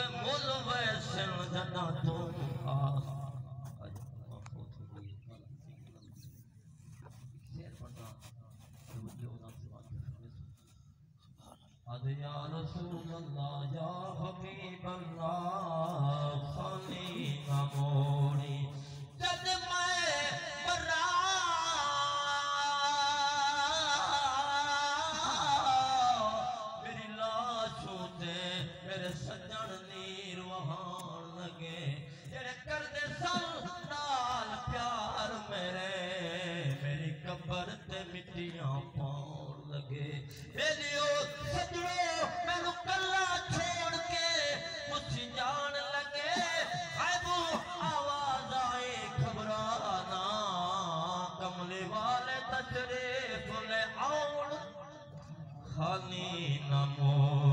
کے مولو ایسے جنا تو یا رسول اللہ یا حبیب اللہ ہنی نمو